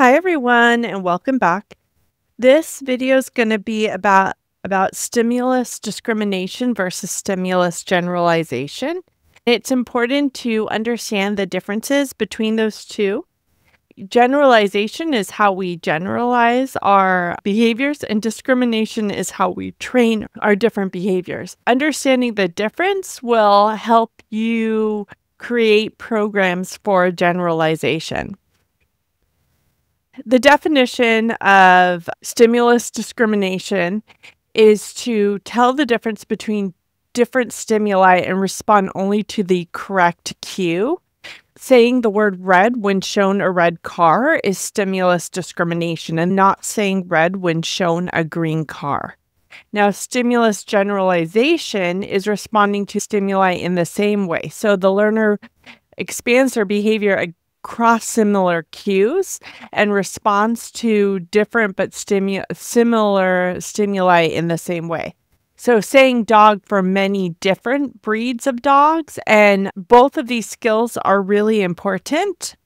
Hi everyone and welcome back. This video is going to be about about stimulus discrimination versus stimulus generalization. It's important to understand the differences between those two. Generalization is how we generalize our behaviors, and discrimination is how we train our different behaviors. Understanding the difference will help you create programs for generalization. The definition of stimulus discrimination is to tell the difference between different stimuli and respond only to the correct cue. Saying the word red when shown a red car is stimulus discrimination, and not saying red when shown a green car. Now, stimulus generalization is responding to stimuli in the same way. So the learner expands their behavior across similar cues and responds to different but stimu- similar stimuli in the same way. So, saying dog for many different breeds of dogs, and both of these skills are really important.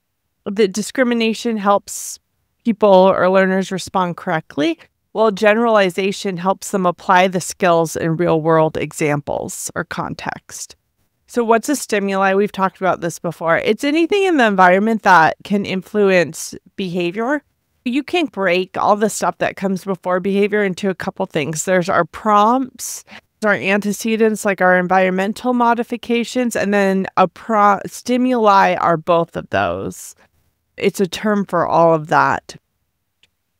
The discrimination helps people or learners respond correctly, while generalization helps them apply the skills in real world examples or context. So, what's a stimuli? We've talked about this before. It's anything in the environment that can influence behavior you can break all the stuff that comes before behavior into a couple things. There's our prompts, our antecedents, like our environmental modifications, and then a pro stimuli are both of those. It's a term for all of that.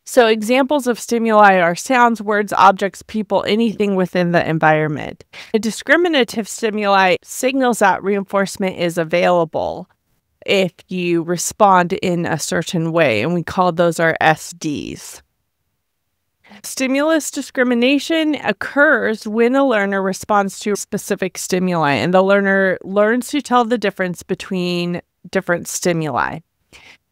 So, examples of stimuli are sounds, words, objects, people, anything within the environment. A discriminative stimuli signals that reinforcement is available if you respond in a certain way, and we call those our SDs. Stimulus discrimination occurs when a learner responds to specific stimuli, and the learner learns to tell the difference between different stimuli.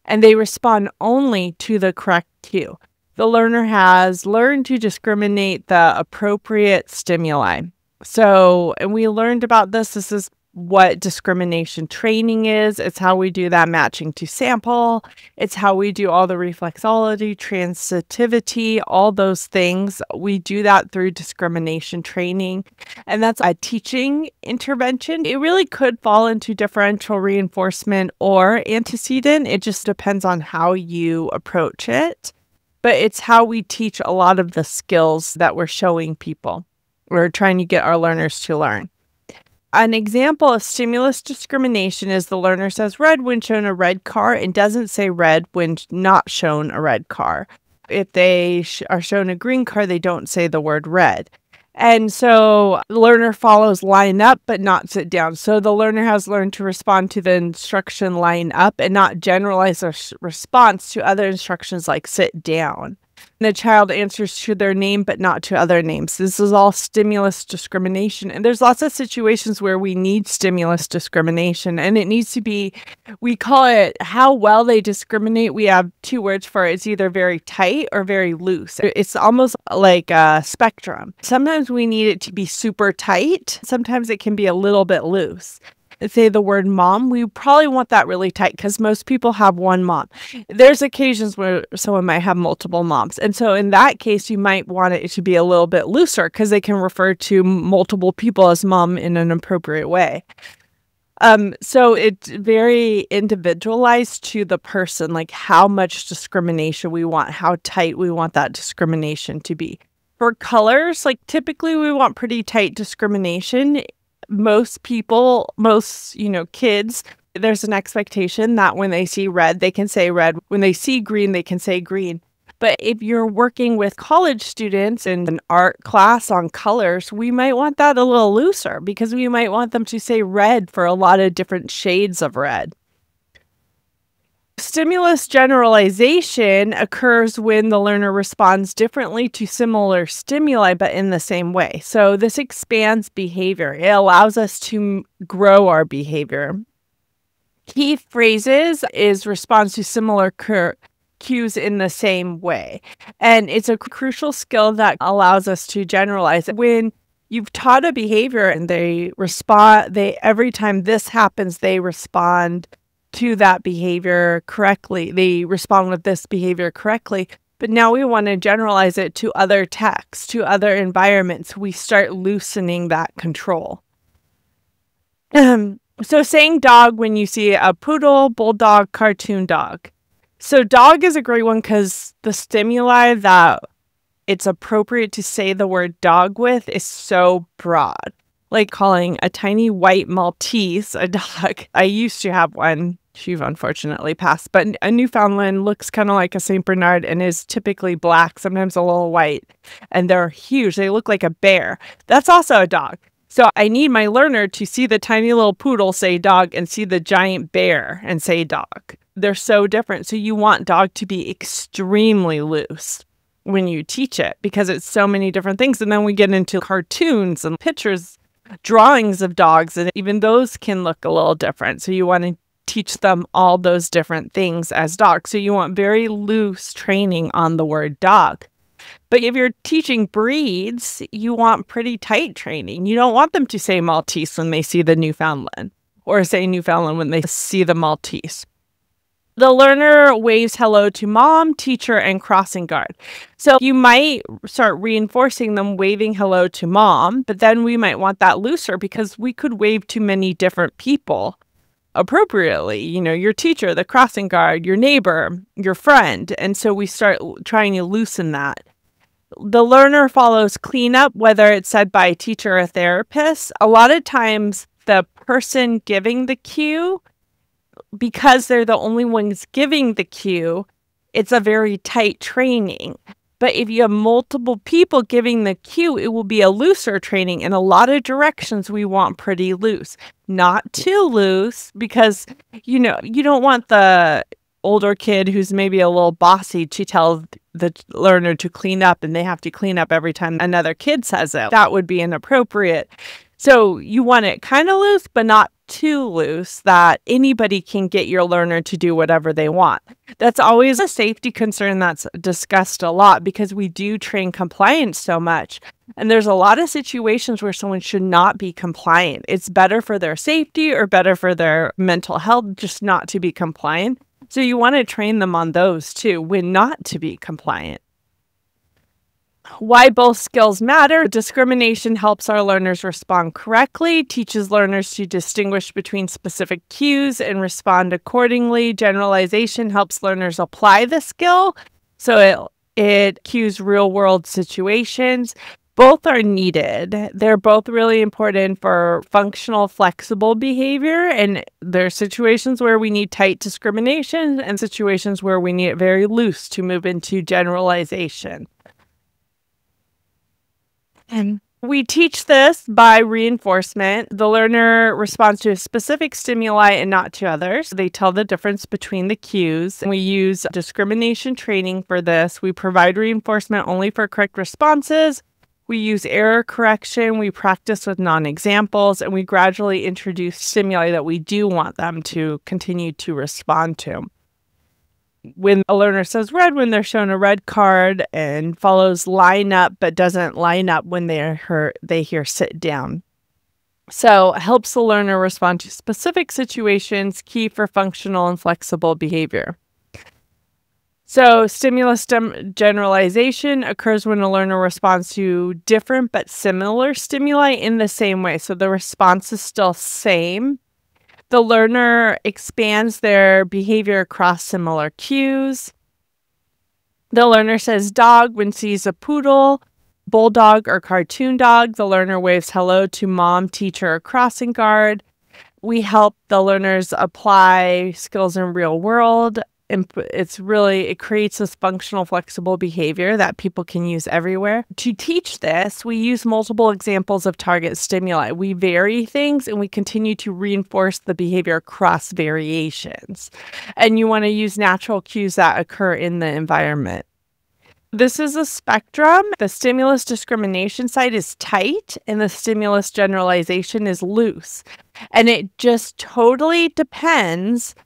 And they respond only to the correct cue. The learner has learned to discriminate the appropriate stimuli. So, and we learned about this. This is what discrimination training is. It's how we do that matching to sample. It's how we do all the reflexivity, transitivity, all those things. We do that through discrimination training. And that's a teaching intervention. It really could fall into differential reinforcement or antecedent. It just depends on how you approach it. But it's how we teach a lot of the skills that we're showing people. We're trying to get our learners to learn. An example of stimulus discrimination is the learner says red when shown a red car and doesn't say red when not shown a red car. If they sh are shown a green car, they don't say the word red. And so the learner follows line up but not sit down. So the learner has learned to respond to the instruction line up and not generalize their response to other instructions like sit down the child answers to their name but not to other names. This is all stimulus discrimination. And there's lots of situations where we need stimulus discrimination and it needs to be we call it how well they discriminate. We have two words for it. It's either very tight or very loose. It's almost like a spectrum. Sometimes we need it to be super tight. Sometimes it can be a little bit loose say the word mom, we probably want that really tight because most people have one mom. There's occasions where someone might have multiple moms. And so in that case, you might want it to be a little bit looser because they can refer to multiple people as mom in an appropriate way. Um, so it's very individualized to the person, like how much discrimination we want, how tight we want that discrimination to be. For colors, like typically we want pretty tight discrimination most people, most, you know, kids, there's an expectation that when they see red, they can say red. When they see green, they can say green. But if you're working with college students in an art class on colors, we might want that a little looser because we might want them to say red for a lot of different shades of red. Stimulus generalization occurs when the learner responds differently to similar stimuli, but in the same way. So, this expands behavior, it allows us to grow our behavior. Key phrases is response to similar cues in the same way. And it's a crucial skill that allows us to generalize. When you've taught a behavior and they respond, they every time this happens, they respond to that behavior correctly. They respond with this behavior correctly. But now we want to generalize it to other texts, to other environments. We start loosening that control. Um, so saying dog when you see a poodle, bulldog, cartoon dog. So dog is a great one because the stimuli that it's appropriate to say the word dog with is so broad. Like calling a tiny white Maltese a dog. I used to have one. She's unfortunately passed, but a Newfoundland looks kind of like a St. Bernard and is typically black, sometimes a little white, and they're huge. They look like a bear. That's also a dog. So I need my learner to see the tiny little poodle say dog and see the giant bear and say dog. They're so different. So you want dog to be extremely loose when you teach it because it's so many different things. And then we get into cartoons and pictures, drawings of dogs, and even those can look a little different. So you want to teach them all those different things as dogs. So you want very loose training on the word dog. But if you're teaching breeds, you want pretty tight training. You don't want them to say Maltese when they see the Newfoundland or say Newfoundland when they see the Maltese. The learner waves hello to mom, teacher, and crossing guard. So you might start reinforcing them waving hello to mom, but then we might want that looser because we could wave to many different people appropriately. You know, your teacher, the crossing guard, your neighbor, your friend. And so we start trying to loosen that the learner follows cleanup, whether it's said by a teacher or therapist. A lot of times, the person giving the cue, because they're the only ones giving the cue, it's a very tight training. But if you have multiple people giving the cue, it will be a looser training. In a lot of directions, we want pretty loose, not too loose, because you know you don't want the older kid who's maybe a little bossy to tell the learner to clean up and they have to clean up every time another kid says it. That would be inappropriate. So you want it kind of loose, but not too loose that anybody can get your learner to do whatever they want. That's always a safety concern that's discussed a lot because we do train compliance so much. And there's a lot of situations where someone should not be compliant. It's better for their safety or better for their mental health just not to be compliant. So you want to train them on those too, when not to be compliant. Why both skills matter. Discrimination helps our learners respond correctly, teaches learners to distinguish between specific cues and respond accordingly. Generalization helps learners apply the skill. So it, it cues real world situations both are needed. They're both really important for functional, flexible behavior. And there are situations where we need tight discrimination and situations where we need it very loose to move into generalization. And we teach this by reinforcement. The learner responds to a specific stimuli and not to others. They tell the difference between the cues. We use discrimination training for this. We provide reinforcement only for correct responses we use error correction, we practice with non examples, and we gradually introduce stimuli that we do want them to continue to respond to. When a learner says red when they're shown a red card and follows line up but doesn't line up when they hear, they hear sit down. So, helps the learner respond to specific situations, key for functional and flexible behavior. So, stimulus generalization occurs when a learner responds to different but similar stimuli in the same way. So, the response is still same. The learner expands their behavior across similar cues. The learner says dog when sees a poodle, bulldog, or cartoon dog. The learner waves hello to mom, teacher, or crossing guard. We help the learners apply skills in real world it's really it creates this functional flexible behavior that people can use everywhere to teach this we use multiple examples of target stimuli we vary things and we continue to reinforce the behavior across variations and you want to use natural cues that occur in the environment this is a spectrum. The stimulus discrimination side is tight and the stimulus generalization is loose. And it just totally depends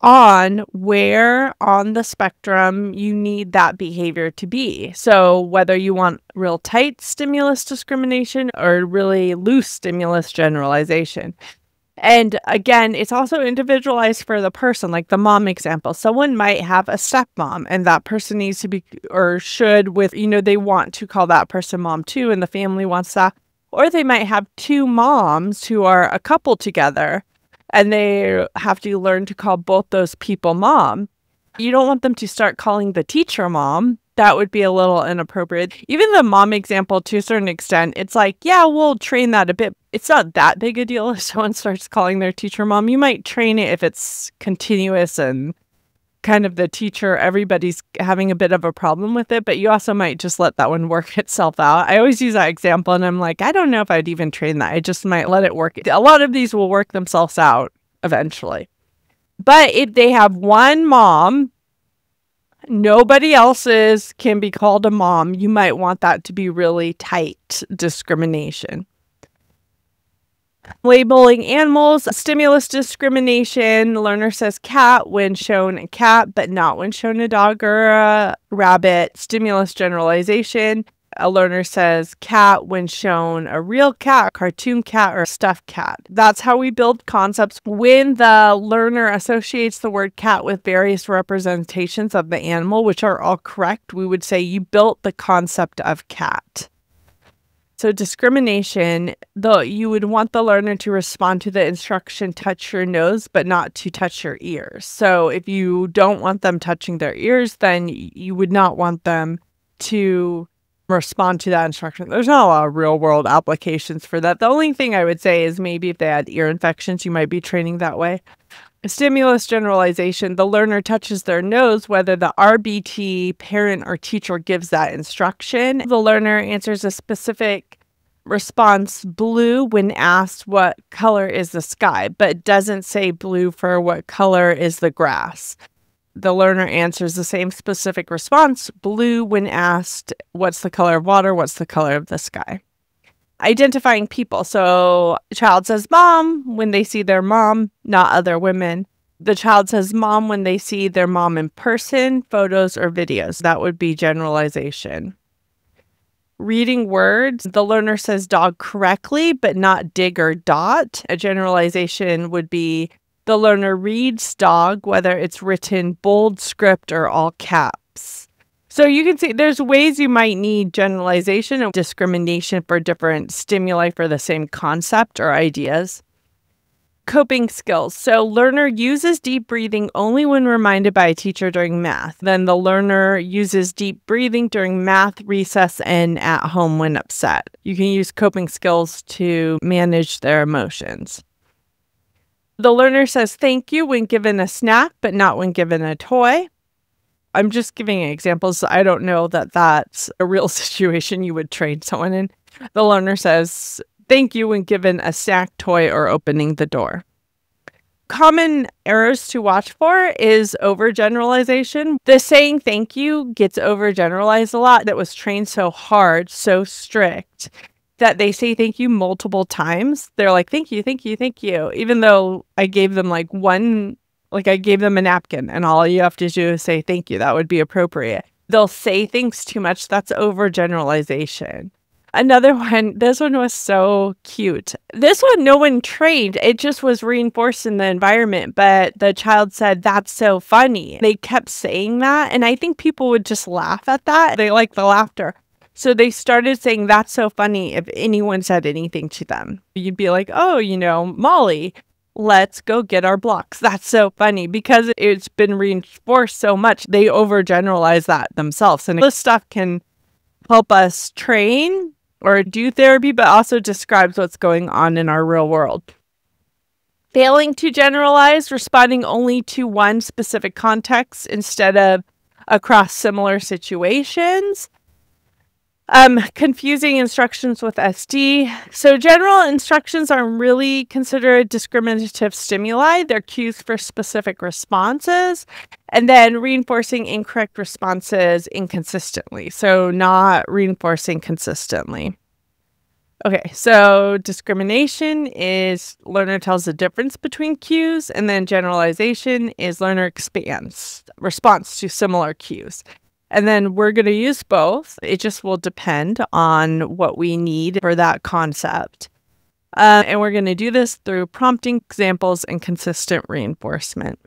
on where on the spectrum you need that behavior to be. So, whether you want real tight stimulus discrimination or really loose stimulus generalization. And again, it's also individualized for the person, like the mom example. Someone might have a stepmom, and that person needs to be or should, with, you know, they want to call that person mom too, and the family wants that. Or they might have two moms who are a couple together, and they have to learn to call both those people mom. You don't want them to start calling the teacher mom that would be a little inappropriate. Even the mom example, to a certain extent, it's like, yeah, we'll train that a bit. It's not that big a deal if someone starts calling their teacher mom. You might train it if it's continuous and kind of the teacher, everybody's having a bit of a problem with it, but you also might just let that one work itself out. I always use that example and I'm like, I don't know if I'd even train that. I just might let it work. A lot of these will work themselves out eventually. But if they have one mom nobody else's can be called a mom, you might want that to be really tight discrimination. Labeling animals, stimulus discrimination. Learner says cat when shown a cat, but not when shown a dog or a rabbit. Stimulus generalization a learner says cat when shown a real cat, cartoon cat, or stuffed cat. That's how we build concepts. When the learner associates the word cat with various representations of the animal, which are all correct, we would say you built the concept of cat. So discrimination, though you would want the learner to respond to the instruction touch your nose but not to touch your ears. So if you don't want them touching their ears, then you would not want them to respond to that instruction. There's not a lot of real world applications for that. The only thing I would say is maybe if they had ear infections, you might be training that way. Stimulus generalization the learner touches their nose whether the RBT parent or teacher gives that instruction. The learner answers a specific response blue when asked what color is the sky, but doesn't say blue for what color is the grass the learner answers the same specific response, blue, when asked, what's the color of water? What's the color of the sky? Identifying people. So, child says mom when they see their mom, not other women. The child says mom when they see their mom in person, photos, or videos. That would be generalization. Reading words, the learner says dog correctly, but not dig or dot. A generalization would be the learner reads dog, whether it's written bold script or all caps. So you can see there's ways you might need generalization and discrimination for different stimuli for the same concept or ideas. Coping skills. So learner uses deep breathing only when reminded by a teacher during math. Then the learner uses deep breathing during math, recess, and at home when upset. You can use coping skills to manage their emotions. The learner says thank you when given a snack, but not when given a toy. I'm just giving examples. I don't know that that's a real situation you would train someone in. The learner says thank you when given a snack, toy, or opening the door. Common errors to watch for is overgeneralization. The saying thank you gets overgeneralized a lot that was trained so hard, so strict, that they say thank you multiple times. They're like, thank you, thank you, thank you. Even though I gave them like one, like I gave them a napkin and all you have to do is say thank you. That would be appropriate. They'll say things too much. That's overgeneralization. Another one, this one was so cute. This one, no one trained. It just was reinforced in the environment. But the child said, That's so funny. They kept saying that. And I think people would just laugh at that. They like the laughter. So they started saying, That's so funny if anyone said anything to them. You'd be like, Oh, you know, Molly, let's go get our blocks. That's so funny because it's been reinforced so much. They overgeneralize that themselves. And this stuff can help us train or do therapy, but also describes what's going on in our real world. Failing to generalize, responding only to one specific context instead of across similar situations um, confusing instructions with SD. So, general instructions aren't really considered discriminative stimuli, they're cues for specific responses. And then reinforcing incorrect responses inconsistently. So, not reinforcing consistently. Okay, so discrimination is learner tells the difference between cues, and then generalization is learner expands response to similar cues. And then we're going to use both. It just will depend on what we need for that concept. Uh, and we're going to do this through prompting examples and consistent reinforcement.